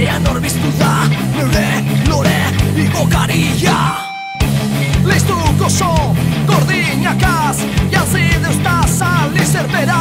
Azean orbiztu da Neure lore igokaria. Leiztuko so Gordinakaz Jantzi deuzta Zaldi zerbera.